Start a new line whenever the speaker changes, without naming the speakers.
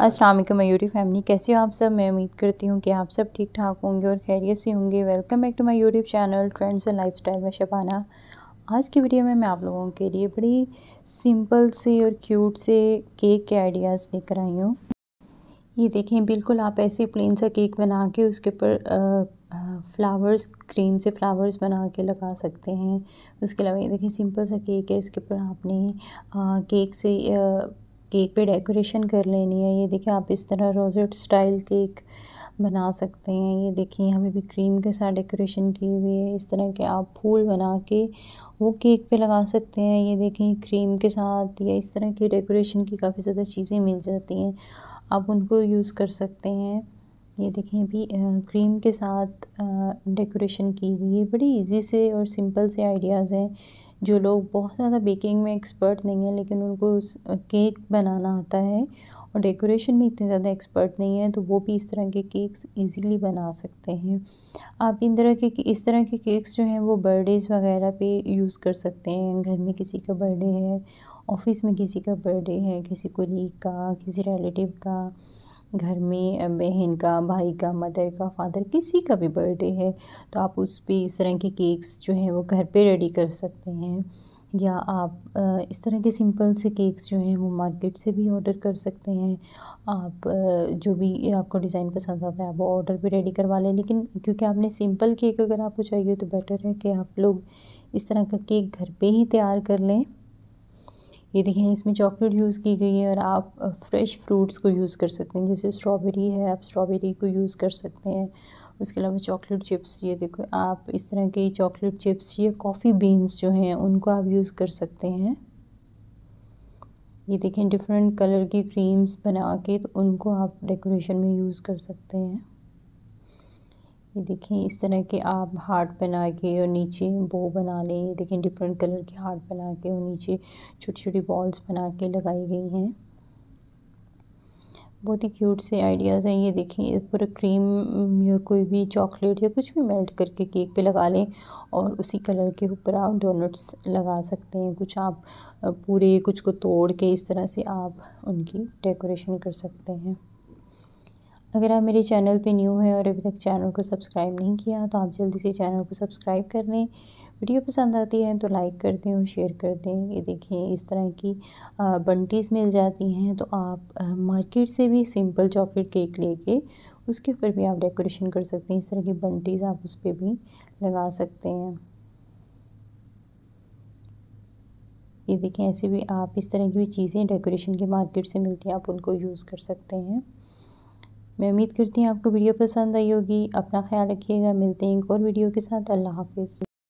अस्सलाम वालेकुम मयूरी फैमिली कैसे हो आप सब? मैं उम्मीद करती हूँ कि आप सब ठीक ठाक होंगे और खैरियत से होंगे। Welcome back to my YouTube channel trends and lifestyle में शबाना। आज की वीडियो में मैं आप लोगों के लिए बड़ी सिंपल से और क्यूट से केक के आइडियाज़ लेकर आई हूँ। ये देखें बिल्कुल आप ऐसे प्लेन सा केक बना के उसके ऊपर फ्लावर्स क्रीम से फ्लावर्स बना के लगा सकते हैं। उसके अलावा ये देखें सिंपल सा केक है। इसके ऊपर आपने आ, केक से आ, केक पे डेकोरेशन कर लेनी है। ये देखिए, आप इस तरह रोजेट स्टाइल केक बना सकते हैं। ये देखिए पे भी क्रीम के साथ डेकोरेशन की हुई है। इस तरह के आप फूल बना के वो केक पे लगा सकते हैं। ये देखें क्रीम के साथ या इस तरह की डेकोरेशन की काफ़ी ज़्यादा चीज़ें मिल जाती हैं। आप उनको यूज़ कर सकते हैं। ये देखें अभी क्रीम के साथ डेकोरेशन की हुई है। बड़ी इजी से और सिंपल से आइडियाज़ हैं। जो लोग बहुत ज़्यादा बेकिंग में एक्सपर्ट नहीं है, लेकिन उनको केक बनाना आता है और डेकोरेशन में इतने ज़्यादा एक्सपर्ट नहीं है तो वो भी इस तरह के केक्स इजीली बना सकते हैं। आप इन तरह के इस तरह के केक्स जो हैं, वो बर्थडेज़ वगैरह पे यूज़ कर सकते हैं। घर में किसी का बर्थडे है, ऑफ़िस में किसी का बर्थडे है, किसी कोलीग का, किसी रिलेटिव का घर में बहन का, भाई का मदर का फादर किसी का भी बर्थडे है तो आप उस पर इस तरह के केक्स जो हैं वो घर पे रेडी कर सकते हैं। या आप इस तरह के सिंपल से केक्स जो हैं वो मार्केट से भी ऑर्डर कर सकते हैं। आप जो भी आपको डिज़ाइन पसंद आता है, आप वो ऑर्डर पे रेडी करवा लें। लेकिन क्योंकि आपने सिंपल केक अगर आपको चाहिए तो बेटर है कि आप लोग इस तरह का केक घर पे ही तैयार कर लें। ये देखें इसमें चॉकलेट यूज़ की गई है और आप फ्रेश फ्रूट्स को यूज़ कर सकते हैं। जैसे स्ट्रॉबेरी है, आप स्ट्रॉबेरी को यूज़ कर सकते हैं। उसके अलावा चॉकलेट चिप्स ये देखो, आप इस तरह के चॉकलेट चिप्स या कॉफ़ी बीन्स जो हैं, उनको आप यूज़ कर सकते हैं। ये देखें डिफरेंट कलर की क्रीम्स बना के तो उनको आप डेकोरेशन में यूज़ कर सकते हैं। ये देखें, इस तरह के आप हार्ट बना के और नीचे बो बना लें। ये देखें डिफरेंट कलर के हार्ट बना के और नीचे छोटी छोटी बॉल्स बना के लगाई गई हैं। बहुत ही क्यूट से आइडियाज़ हैं। ये देखें पूरा क्रीम या कोई भी चॉकलेट या कुछ भी मेल्ट करके केक पे लगा लें और उसी कलर के ऊपर आप डोनट्स लगा सकते हैं। कुछ आप पूरे कुछ को तोड़ के इस तरह से आप उनकी डेकोरेशन कर सकते हैं। अगर आप मेरे चैनल पे न्यू हैं और अभी तक चैनल को सब्सक्राइब नहीं किया तो आप जल्दी से चैनल को सब्सक्राइब कर लें। वीडियो पसंद आती है तो लाइक कर दें और शेयर कर दें। ये देखिए, इस तरह की बंटीज़ मिल जाती हैं। तो आप मार्केट से भी सिंपल चॉकलेट केक लेके उसके ऊपर भी आप डेकोरेशन कर सकते हैं। इस तरह की बंटीज़ आप उस पर भी लगा सकते हैं। ये देखें ऐसे भी आप इस तरह की भी चीज़ें डेकोरेशन की मार्केट से मिलती हैं, आप उनको यूज़ कर सकते हैं। मैं उम्मीद करती हूँ आपको वीडियो पसंद आई होगी। अपना ख्याल रखिएगा। मिलते हैं एक और वीडियो के साथ। अल्लाह हाफिज़।